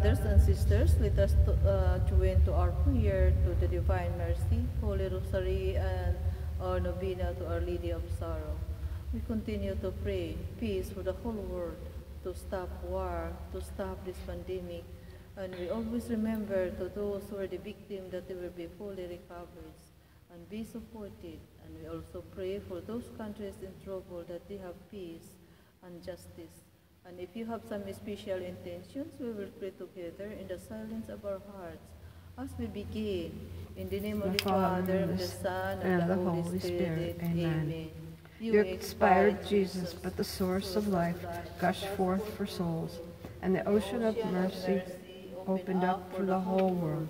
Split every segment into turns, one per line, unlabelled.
brothers and sisters. Let us to, uh, join to our prayer to the Divine Mercy, Holy Rosary, and our novena to Our Lady of Sorrow. We continue to pray peace for the whole world, to stop war, to stop this pandemic, and we always remember to those who are the victim that they will be fully recovered and be supported. And we also pray for those countries in trouble that they have peace and justice. And if you have some special intentions, we will pray together in the silence of our hearts as we begin. In the name of the, Father, and the Son, and, the Holy Spirit. Amen.
You expired Jesus, but the source of life gushed forth for souls, and the ocean of mercy opened up for the whole world.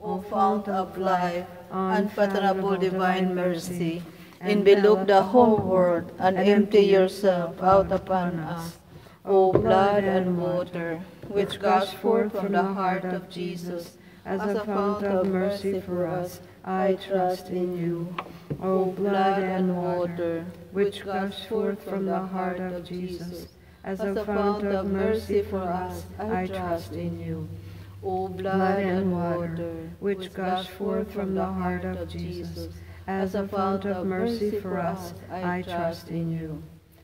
O fount of life, unfathomable divine mercy, envelop the whole world and empty yourself out upon us. O blood and water, which gush forth from the heart of Jesus,
as a fount of mercy for us, I trust in you. O blood and water, which gush forth from the heart of Jesus, as a fount of mercy for us, I trust in you. O blood and water, which gush forth from the heart of Jesus, as a fount of mercy for us, I trust in you.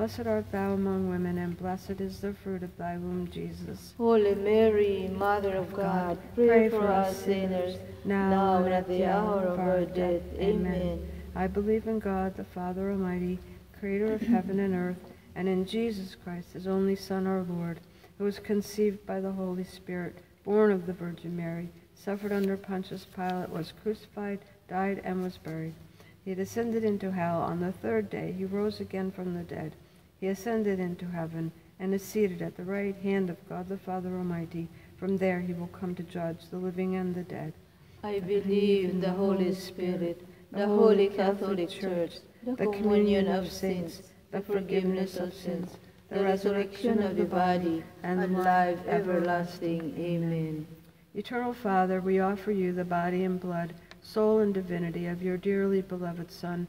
Blessed art thou among women, and blessed is the fruit of thy womb, Jesus.
Holy Mary, Mother of God, pray, pray for, for us sinners, now, now and at the hour of our death. Amen.
I believe in God, the Father Almighty, creator of heaven and earth, and in Jesus Christ, his only Son, our Lord, who was conceived by the Holy Spirit, born of the Virgin Mary, suffered under Pontius Pilate, was crucified, died, and was buried. He descended into hell. On the third day he rose again from the dead. He ascended into heaven and is seated at the right hand of God the Father Almighty. From there he will come to judge the living and the dead.
I believe in the Holy Spirit, the Holy Catholic Church, the communion of saints, the forgiveness of sins, the resurrection of the body, and the life everlasting. Amen.
Eternal Father, we offer you the body and blood, soul and divinity of your dearly beloved Son,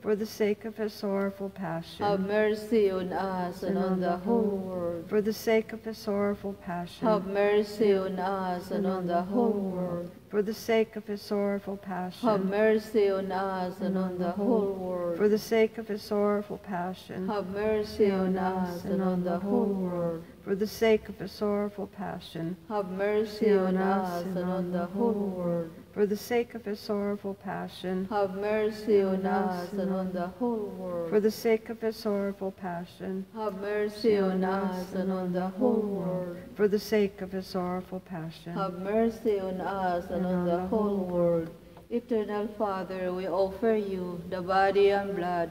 for the sake of his sorrowful passion.
Have mercy on us and on the whole world.
For the sake of his sorrowful passion.
Have mercy on us and on the whole world.
For the sake of his sorrowful passion.
Have mercy on us and on the whole world.
For the sake of his sorrowful passion.
Have mercy on us and on the whole world.
For the sake of his sorrowful passion.
Have mercy on us and on the whole world
for the sake of his sorrowful passion.
Have mercy on us and on the whole world.
For the sake of his sorrowful passion.
Have mercy on us and on the whole world.
For the sake of his sorrowful passion.
Have mercy on us and on the whole world. Eternal Father, we offer you the body and blood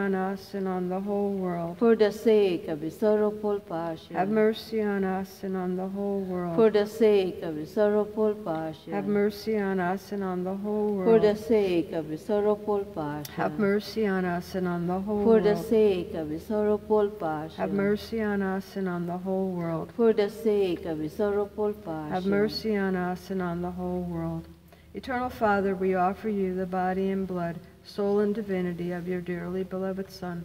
on us and on the whole world.
For the sake of his sorrowful passion.
Have mercy on us and on the whole world.
For the sake of his sorrowful passion.
Have mercy on us and on the whole world.
For the sake of his sorrowful passion.
Have mercy on us and on the whole world.
For the sake of his sorrowful passion.
Have mercy on us and on the whole world.
For the sake of his sorrowful passion.
Have mercy on us and on the whole world. Eternal Father, we offer you the body and blood soul and divinity of your dearly beloved Son,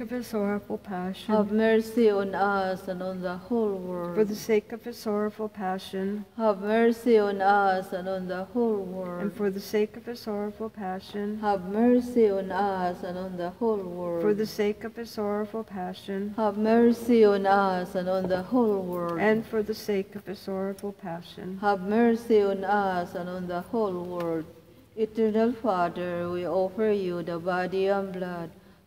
of his sorrowful passion.
Have mercy on us and on the whole world.
For the sake of his sorrowful passion.
Have mercy on us and on the whole world.
And for the sake of his sorrowful passion.
Have mercy on us and on the whole world.
For the sake of his sorrowful passion.
Have mercy on us and on the whole world.
And for the sake of his sorrowful passion.
Have mercy on us and on the whole world. Eternal Father, we offer you the body and blood,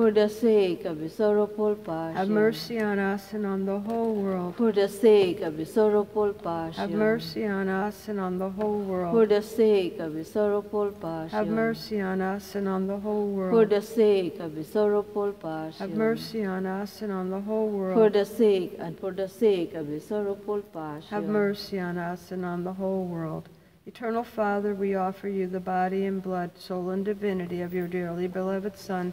For the sake of his sorrowful passion.
Have mercy on us and on the whole world.
For the sake of his sorrowful passion.
Have mercy on us and on the whole world.
For the sake of his sorrowful passion.
Have mercy on us and on the whole world.
For the sake of his sorrowful passion.
Have mercy on us and on the whole world.
For the sake and for the sake of his sorrowful passion.
Have mercy on us and on the whole world. Eternal Father, we offer you the body and blood, soul and divinity of your dearly beloved Son,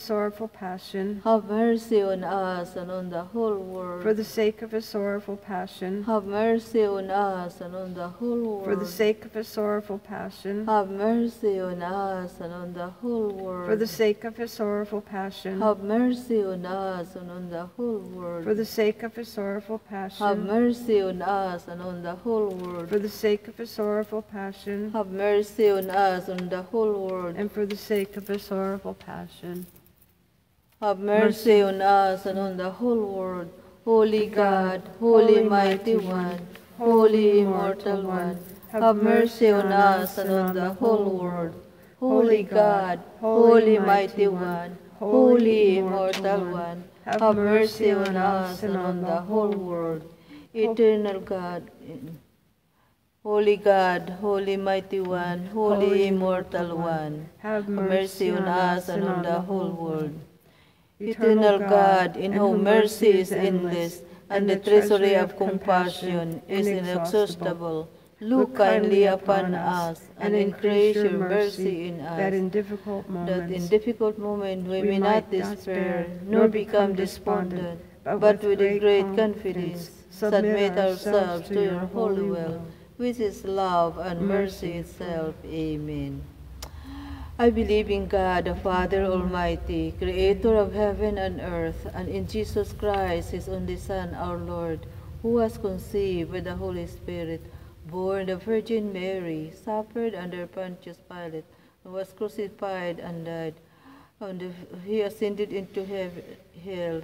sorrowful passion.
Have mercy on us and on the whole world.
For the sake of his sorrowful passion.
Have mercy on us and on the whole world.
For the sake of his sorrowful passion.
Have mercy on us and on the whole world.
For the sake of his sorrowful passion.
Have mercy on us and on the whole world.
For the sake of his sorrowful passion.
Have mercy on us and on the whole world.
For the sake of his sorrowful passion.
Have mercy on us and the whole world.
And for the sake of his sorrowful passion.
Have mercy on us and on the whole world. Holy God, Holy Mighty One, Holy Immortal One, have mercy on us and on the whole world. Holy God, Holy Mighty One, Holy Immortal One, have mercy on us and on the whole world. Eternal God, Holy God, Holy Mighty One, Holy Immortal One,
Have
mercy on us and on the whole world. Eternal God, in whom mercy is endless, and the treasury of compassion is inexhaustible, look kindly upon us and increase your mercy in
that
us,
in difficult
that in difficult moments we may not despair nor become despondent,
but with
a
great confidence submit
ourselves to your holy will, which is love and mercy
Mercy.
itself. Amen. I believe in God, the Father Almighty, creator of heaven and earth, and in Jesus Christ, his only Son, our Lord, who was conceived by the Holy Spirit, born of Virgin Mary, suffered under Pontius Pilate, and was crucified and died. And the- he ascended into hell.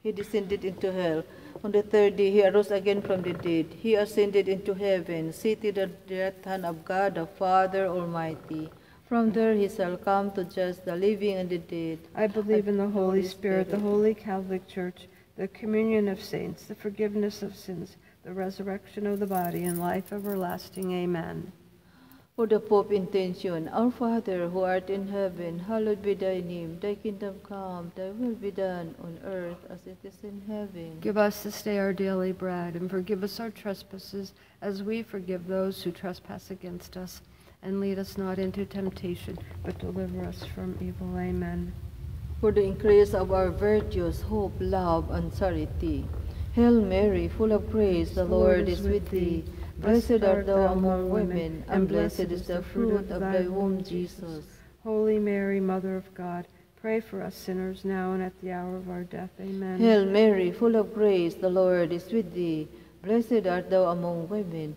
He descended into hell. On the third day, he arose again from the dead. He ascended into heaven, seated at the right hand of God, the Father Almighty. From there he shall come to judge the living and the dead.
I believe in the Holy Spirit, the Holy Catholic Church, the communion of saints, the forgiveness of sins, the resurrection of the body, and life everlasting. Amen.
For the Pope intention, Our Father who art in heaven, hallowed be thy name. Thy kingdom come, thy will be done on earth as it is in heaven.
Give us this day our daily bread, and forgive us our trespasses, as we forgive those who trespass against us. And lead us not into temptation, but deliver us from evil. Amen.
for the increase of our virtues, hope, love, and charity. Hail Mary, full of grace, the Lord is with thee. Blessed art thou among women, and blessed is the fruit of thy womb, Jesus.
Holy Mary, Mother of God, pray for us sinners now and at the hour of our death. Amen.
Hail Mary, full of grace, the Lord is with thee. Blessed art thou among women,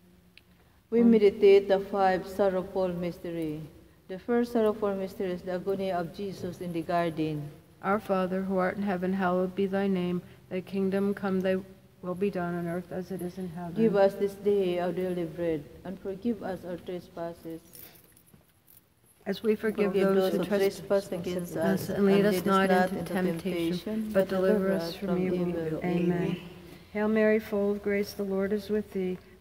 We um, meditate the five sorrowful mystery. The first sorrowful mystery is the agony of Jesus in the garden.
Our Father, who art in heaven, hallowed be thy name. Thy kingdom come, thy will be done on earth as it is in heaven.
Give us this day our daily bread, and forgive us our trespasses.
As we forgive
Forgive
those who
trespass against
us,
us,
and lead us not into temptation, but deliver us from evil. Amen. Hail Mary, full of grace, the Lord is with thee.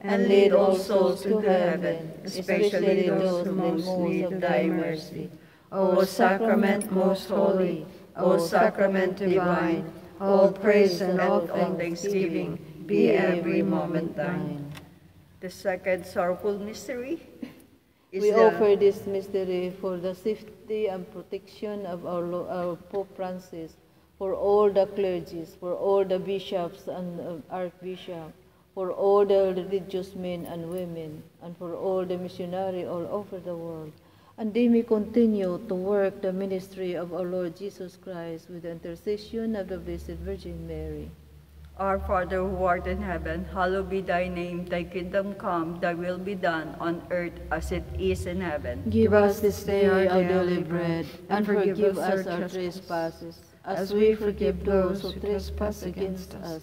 and lead all souls to heaven, especially those who most need thy mercy. O sacrament most holy, O sacrament divine, all praise and all thanksgiving be every moment thine.
The second sorrowful mystery
We offer this mystery for the safety and protection of our, our Pope Francis, for all the clergies, for all the bishops and uh, archbishop, for all the religious men and women, and for all the missionary all over the world. And they may continue to work the ministry of our Lord Jesus Christ with the intercession of the Blessed Virgin Mary.
Our Father who art in heaven, hallowed be thy name, thy kingdom come, thy will be done on earth as it is in heaven.
Give us this day our daily bread, and forgive us our trespasses, as we forgive those who trespass against us.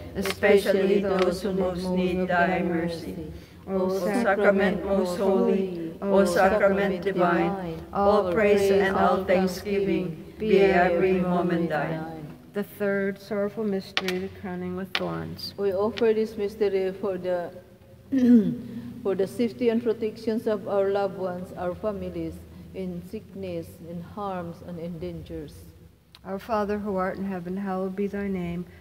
especially those who most need thy mercy. O sacrament most holy, O sacrament divine, all praise and all thanksgiving be every moment thine.
The third sorrowful mystery, the crowning with thorns.
We offer this mystery for the for the safety and protections of our loved ones, our families, in sickness, in harms, and in dangers.
Our Father who art in heaven, hallowed be thy name.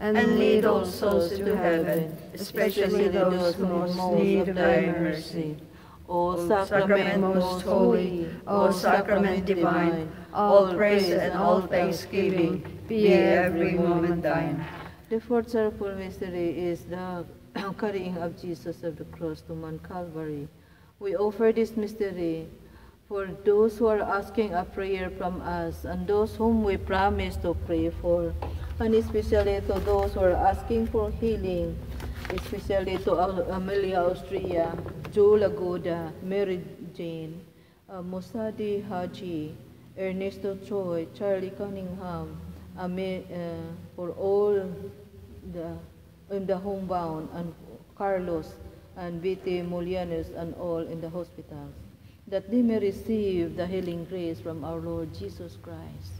and lead all souls to heaven, especially those who most need thy mercy. O sacrament most holy, O sacrament divine, all praise and all thanksgiving be every moment thine.
The fourth sorrowful mystery is the carrying of Jesus of the cross to Mount Calvary. We offer this mystery for those who are asking a prayer from us and those whom we promise to pray for, and especially to those who are asking for healing, especially to Amelia Austria, Joe Lagoda, Mary Jane, uh, Mosadi Haji, Ernesto Choi, Charlie Cunningham, uh, for all the in the homebound and Carlos and Viti Molianes and all in the hospitals, that they may receive the healing grace from our Lord Jesus Christ.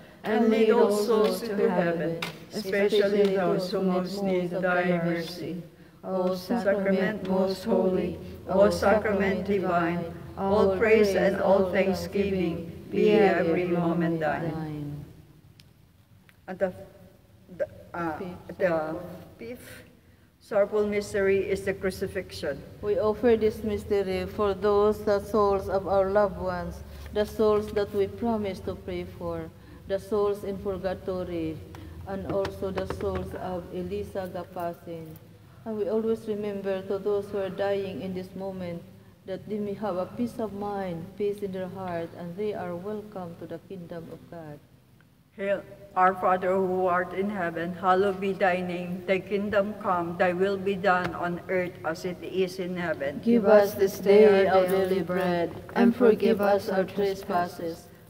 and lead all souls to heaven,
especially those who most need thy mercy.
O
Sacrament most holy, O Sacrament divine, all praise and all thanksgiving be every moment thine. And the, the, uh, the fifth sorrowful mystery is the crucifixion.
We offer this mystery for those the souls of our loved ones, the souls that we promise to pray for, the souls in purgatory, and also the souls of Elisa Gapasin. And we always remember to those who are dying in this moment that they may have a peace of mind, peace in their heart, and they are welcome to the kingdom of God.
Hail, our Father who art in heaven, hallowed be thy name. Thy kingdom come, thy will be done on earth as it is in heaven.
Give us this day our daily bread, and forgive us our trespasses,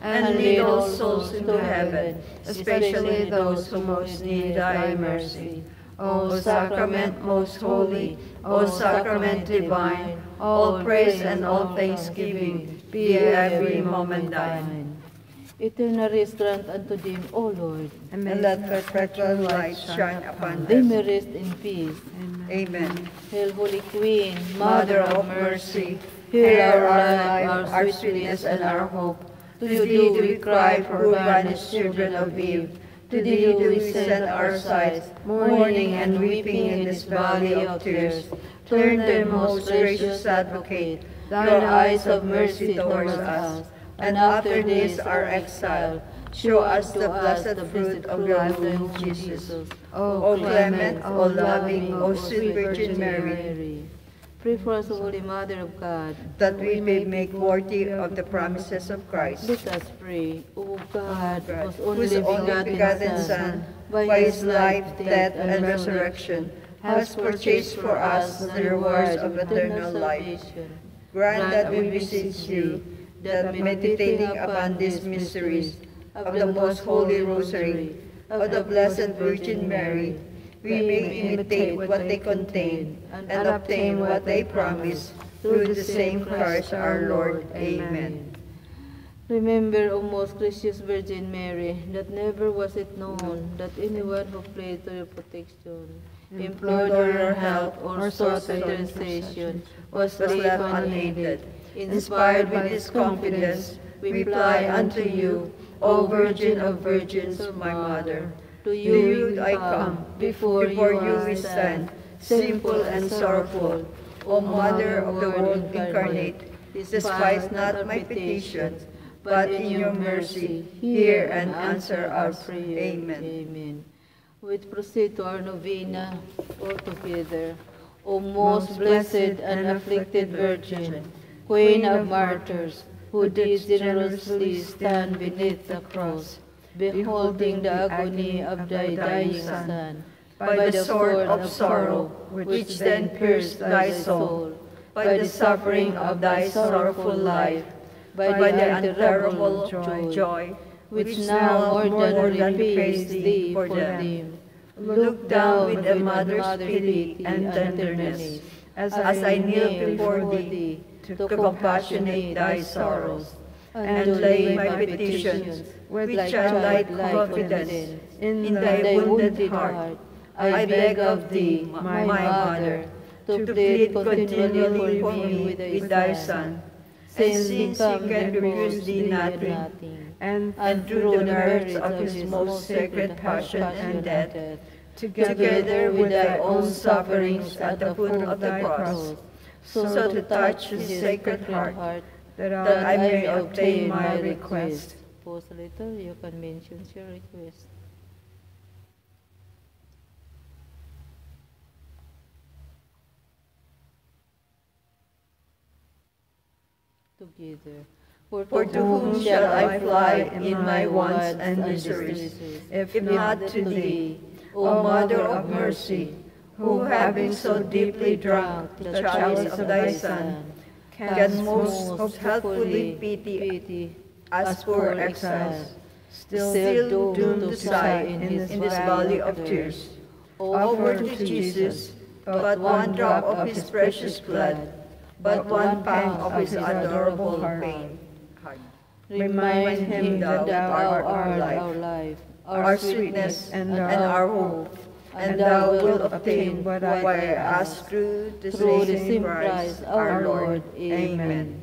and lead all souls into heaven, especially those who most need thy mercy. O sacrament most holy, O sacrament divine, all praise and all thanksgiving be every moment thine.
Eternal rest grant unto them, O Lord,
And let perpetual light shine upon
they
them.
may rest in peace.
Amen.
Hail, Holy Queen,
Mother of mercy,
hear
hear
our life,
our sweetness, and our hope. To thee do we cry, poor banished children of Eve. To thee do we send our sighs, mourning and weeping in this valley of tears. Turn then, most gracious advocate, your eyes of mercy towards us, and after this our exile, show us the blessed fruit of your womb, Jesus. O clement, O loving, O sweet Virgin Mary,
Pray for us, O Holy Mother of God.
that we may make worthy of the promises of Christ.
Let us pray. O God, oh, whose
whose
only begotten
begotten
Son,
Son, by his life, death, and resurrection, has purchased for us the rewards of eternal life. Grant that we beseech you, that meditating upon these mysteries of the most holy rosary, of the Blessed Virgin Mary, we may imitate what they contain and obtain what they promise through the same Christ our Lord. Amen.
Remember, O most gracious Virgin Mary, that never was it known that anyone who prayed to your protection, implored your help, or sought intercession was left unaided. Inspired by this confidence, we fly unto you, O Virgin of Virgins, my Mother. To you I come, before you we stand, simple and sorrowful. O Mother of the world incarnate, despise not my petitions, but in your mercy, hear and answer our prayer.
Amen.
Amen. We proceed to our novena all together. O most blessed and afflicted Virgin, Queen of martyrs, who did generously stand beneath the cross, beholding the agony of thy dying Son, by the sword of sorrow which then pierced thy soul, by the suffering of thy sorrowful life, by the unbearable joy, which now more than repays thee for them. Look down with a mother's pity and tenderness, as I kneel before thee, to compassionate thy sorrows, and lay my petitions with childlike confidence in thy wounded heart. I beg of thee, my mother, to plead continually for me with thy Son, since he can refuse thee nothing,
And
and through the merits of his most sacred passion and death, together with thy own sufferings at the foot of the cross, so to touch his sacred heart,
that
that I may obtain my request. A little, you can mention your request. Together. For
For to whom shall I fly in my wants and miseries, if not to thee, O Mother of mercy, who having so deeply drunk the chalice of thy Son, can most helpfully pity us poor exiles, still doomed to sigh in this valley of tears. Offer to Jesus but one drop of his precious blood, but one pang of his adorable pain.
Remind him that thou art our life,
our sweetness and our hope, and thou wilt obtain what I ask through the same Christ our Lord.
Amen.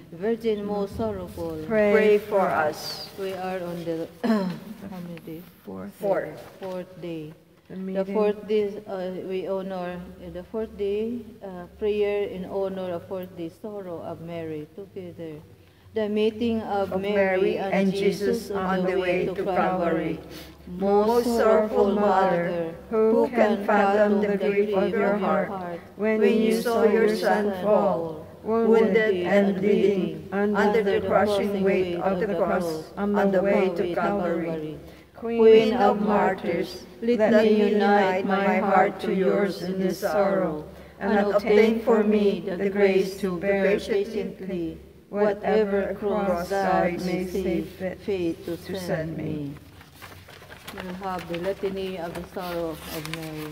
Virgin most sorrowful,
Pray for us.
we are on the how many day?
Fourth.
Fourth.
Fourth day.
The
The fourth day, uh, we honor uh, the fourth day uh, prayer in honor of fourth day sorrow of Mary together. The meeting of,
Of
Mary
Mary
and,
and
Jesus,
Jesus on the way to Calvary.
Most sorrowful Mother,
who can fathom the grief of your heart when you saw your Son fall, wounded and bleeding under the crushing weight of the cross on the way to Calvary. Queen of martyrs, let me unite my heart to yours in this sorrow, and obtain for me the grace to bear patiently whatever cross thou may see fit
to send me. We have the litany of the sorrow of Mary.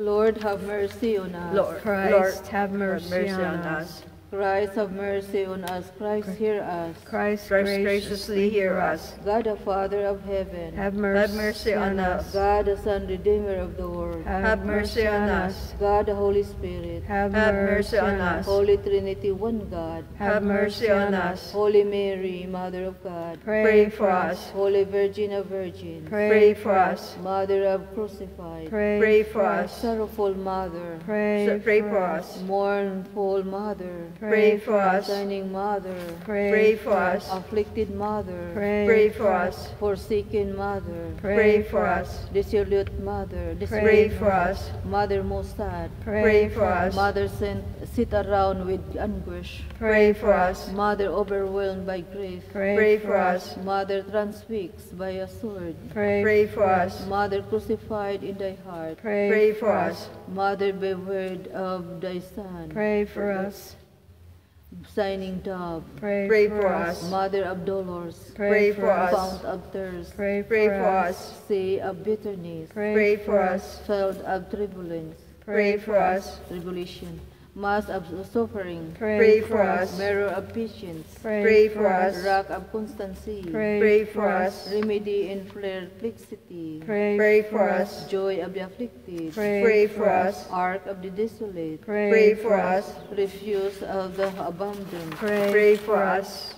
Lord, have mercy on us.
Lord,
Christ,
Lord,
have mercy,
mercy
on
on
us.
us.
Christ have mercy on us. Christ hear us.
Christ
Christ graciously hear us.
God the Father of heaven.
Have mercy,
Have mercy on us.
God the Son, Redeemer of the world.
Have mercy on us.
God the Holy Spirit.
Have
Have mercy on us.
Holy Trinity, one God.
Have mercy on us.
Holy Mary, Mother of God.
Pray for us.
Holy Virgin of Virgins.
Pray for us.
Mother of Crucified.
Pray, Pray for us.
Sorrowful Mother.
Pray,
Pray for us.
Mournful Mother.
Pray for us.
Shining Mother.
Pray for us.
Afflicted Mother.
Pray,
Pray for us.
Forsaken Mother.
Pray for us.
Dissolute Mother.
Pray for us.
Mother most sad.
Pray for us.
Mother sent, sit around with anguish.
Pray for us.
Mother overwhelmed by grief.
Pray for us.
Mother transfixed by a sword.
Pray,
Pray for us.
Mother crucified in thy heart.
pray,
Pray for us.
Mother beware of thy son.
Pray for us.
Shining dove.
Pray,
Pray for us.
Mother of dolors.
Pray for us.
Fount of thirst.
Pray,
Pray for us.
Sea of bitterness.
Pray for us.
Filled of turbulence.
Pray for us.
Tribulation. Mass of suffering.
Pray for us.
Mirror of patience.
Pray for us.
Rock of constancy.
Pray,
Pray for us.
Remedy in perplexity.
Pray,
Pray for us.
Joy of the afflicted.
Pray,
Pray for us.
Ark of the desolate.
Pray for us.
Refuge of the abandoned.
Pray,
Pray for us.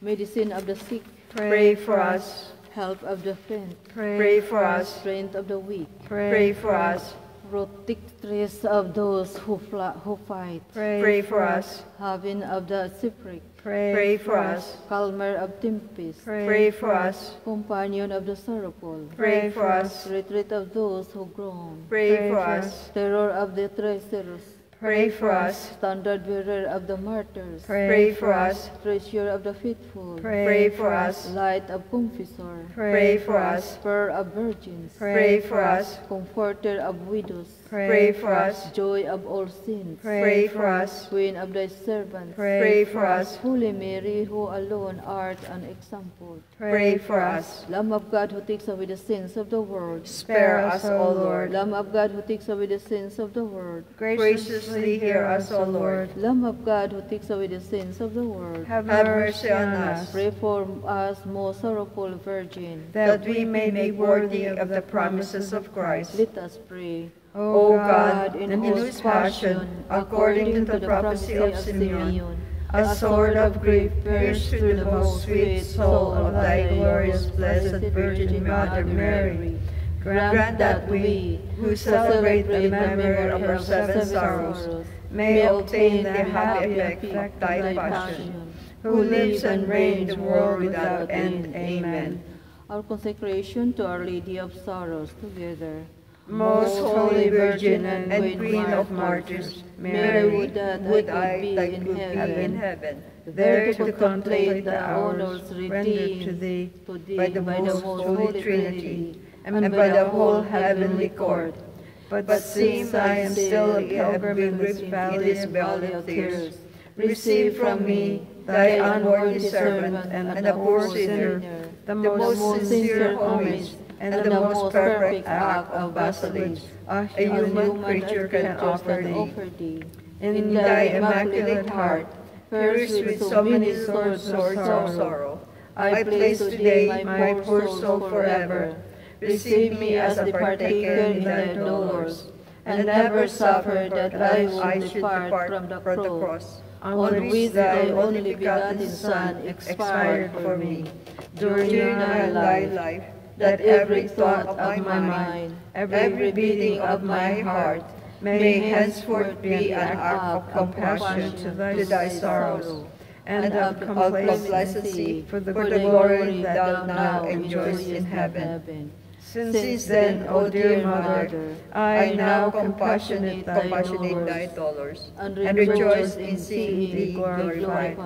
Medicine of the sick.
Pray for us.
Help of the faint.
Pray for us.
Strength of the weak.
Pray for us.
Protectress of those who, fla- who fight.
Pray for us.
Haven of the shipwreck.
Pray,
Pray for us.
Calmer of tempest.
Pray for us.
Companion of the sorrowful.
Pray for us.
Retreat of those who groan.
Pray for us.
Terror of the treacherous.
Pray for us.
Standard bearer of the martyrs.
Pray for us.
Treasure of the faithful.
Pray for us.
Light of confessor.
Pray for us.
Spur of virgins.
Pray for us.
Comforter of widows.
Pray for us.
Joy of all saints.
Pray for us.
Queen of thy servants.
Pray for us.
Holy Mary, who alone art an example.
Pray for us.
Lamb of God who takes away the sins of the world.
Spare us, O Lord.
Lamb of God who takes away the sins of the world.
Graciously hear us, O Lord.
Lamb of God who takes away the sins of the world.
Have,
Have mercy on us.
Pray for us, most sorrowful Virgin.
That we may be worthy of the promises of Christ.
Let us pray.
O God,
in
in
whose
whose passion, according to the prophecy of Simeon, a sword of grief pierced through the most sweet soul of thy glorious blessed Virgin Mother Mary, grant that we, who celebrate the memory of her seven sorrows, may obtain the happy effect of thy passion, who lives and reigns world without end. Amen.
Our consecration to Our Lady of Sorrows together.
Most Holy Virgin and Queen of Martyrs, Mary, would I that could be in heaven, there to contemplate the honors rendered
to thee
by the most Holy Trinity and by the whole heavenly court. But since I am still a pilgrim in this valley of tears, receive from me, thy unworthy servant and a poor sinner, the most sincere homage and the most perfect act of vassalage a human creature can offer thee. In thy immaculate heart, pierced with so many swords of sorrow, I place today my poor soul forever. Receive me as a partaker in thy dolors, and never suffer that I should depart from the cross, on which thy only begotten Son expired for me. During thy life, that every thought of my mind, every beating of my heart, may henceforth be an act of compassion to thy sorrows, and of complacency for the glory that thou now enjoyest in heaven. Since then, O dear Mother, I now compassionate thy dolors, and rejoice in seeing thee glorified.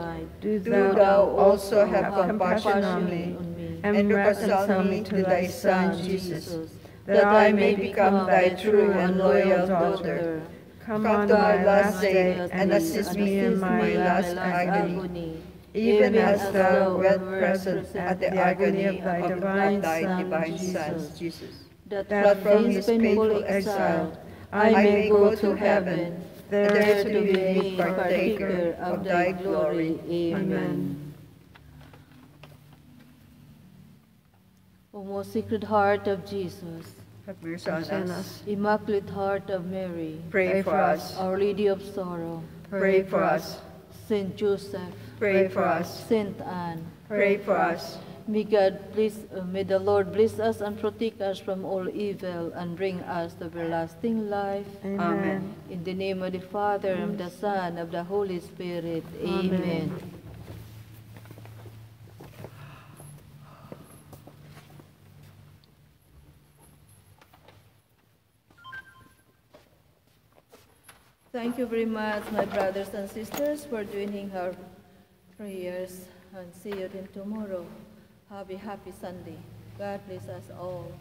Do thou also have compassion on me, and reconcile me to thy Son Jesus, that I may become thy true and loyal daughter. Come on my last day and assist me in my last agony, even as thou wert present at the agony of thy divine, thy divine Son, Jesus. That from his painful exile I may go to heaven,
there
to be made partaker of thy glory. Amen.
O most sacred heart of Jesus,
Have mercy on
on
us.
us.
Immaculate Heart of Mary,
Pray for us.
Our Lady of Sorrow,
Pray for us.
Saint Joseph,
Pray for us.
Saint Anne,
Pray for us.
May God bless, uh, may the Lord bless us and protect us from all evil and bring us to everlasting life.
Amen.
In the name of the Father, of the Son, of the Holy Spirit.
Amen.
Amen. Thank you very much, my brothers and sisters, for joining our prayers. And see you then tomorrow. Have a happy Sunday. God bless us all.